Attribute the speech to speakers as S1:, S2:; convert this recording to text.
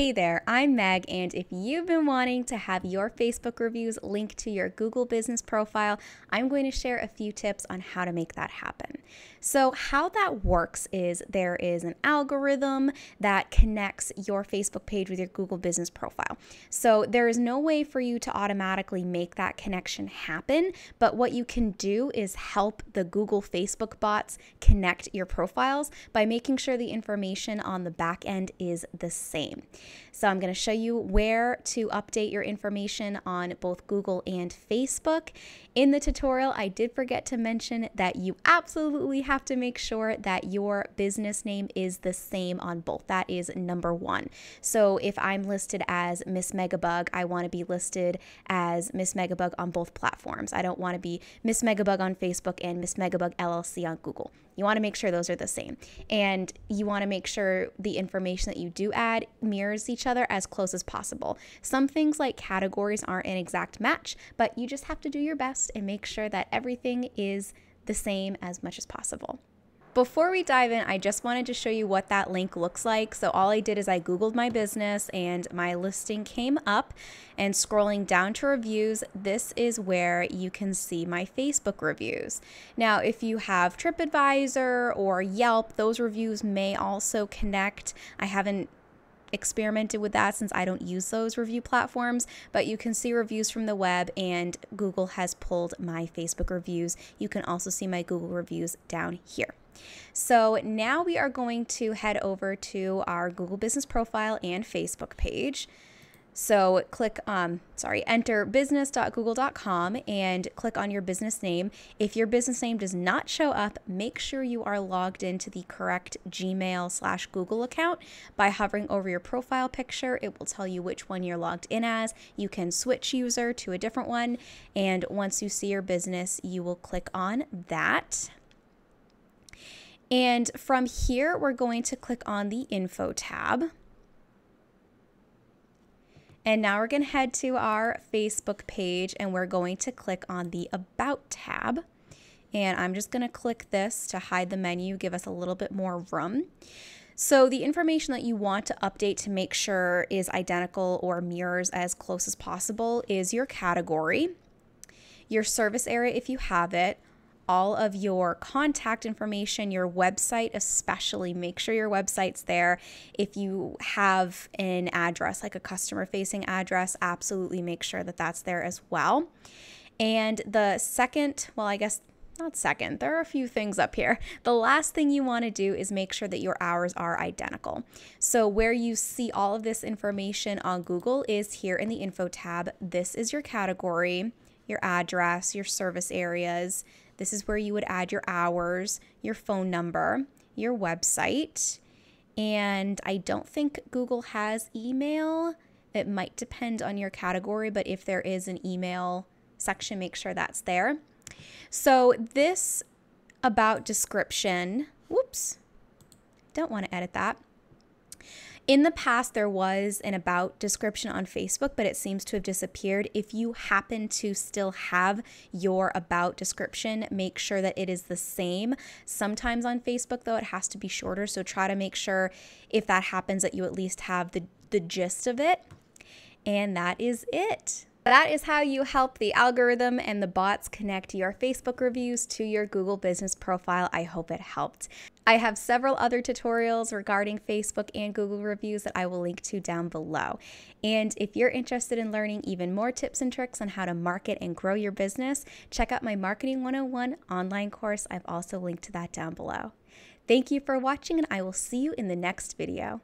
S1: Hey there, I'm Meg, and if you've been wanting to have your Facebook reviews linked to your Google business profile, I'm going to share a few tips on how to make that happen. So, how that works is there is an algorithm that connects your Facebook page with your Google business profile. So, there is no way for you to automatically make that connection happen, but what you can do is help the Google Facebook bots connect your profiles by making sure the information on the back end is the same. So, I'm going to show you where to update your information on both Google and Facebook. In the tutorial, I did forget to mention that you absolutely have to make sure that your business name is the same on both. That is number one. So if I'm listed as Miss Megabug, I want to be listed as Miss Megabug on both platforms. I don't want to be Miss Megabug on Facebook and Miss Megabug LLC on Google. You want to make sure those are the same. And you want to make sure the information that you do add mirrors each other as close as possible. Some things like categories aren't an exact match, but you just have to do your best and make sure that everything is the same as much as possible. Before we dive in, I just wanted to show you what that link looks like. So all I did is I Googled my business and my listing came up and scrolling down to reviews, this is where you can see my Facebook reviews. Now, if you have TripAdvisor or Yelp, those reviews may also connect. I haven't experimented with that since I don't use those review platforms, but you can see reviews from the web and Google has pulled my Facebook reviews. You can also see my Google reviews down here. So now we are going to head over to our Google Business Profile and Facebook page. So click, um, sorry, enter business.google.com and click on your business name. If your business name does not show up, make sure you are logged into the correct Gmail slash Google account by hovering over your profile picture. It will tell you which one you're logged in as. You can switch user to a different one. And once you see your business, you will click on that. And from here, we're going to click on the info tab. And now we're going to head to our Facebook page and we're going to click on the About tab. And I'm just going to click this to hide the menu, give us a little bit more room. So the information that you want to update to make sure is identical or mirrors as close as possible is your category, your service area if you have it, all of your contact information, your website, especially. Make sure your website's there. If you have an address, like a customer facing address, absolutely make sure that that's there as well. And the second, well, I guess not second, there are a few things up here. The last thing you want to do is make sure that your hours are identical. So, where you see all of this information on Google is here in the info tab. This is your category, your address, your service areas. This is where you would add your hours, your phone number, your website. And I don't think Google has email. It might depend on your category, but if there is an email section, make sure that's there. So, this about description, whoops, don't want to edit that. In the past, there was an about description on Facebook, but it seems to have disappeared. If you happen to still have your about description, make sure that it is the same. Sometimes on Facebook, though, it has to be shorter. So try to make sure if that happens that you at least have the, the gist of it. And that is it. That is how you help the algorithm and the bots connect your Facebook reviews to your Google business profile. I hope it helped. I have several other tutorials regarding Facebook and Google reviews that I will link to down below. And if you're interested in learning even more tips and tricks on how to market and grow your business, check out my Marketing 101 online course. I've also linked to that down below. Thank you for watching, and I will see you in the next video.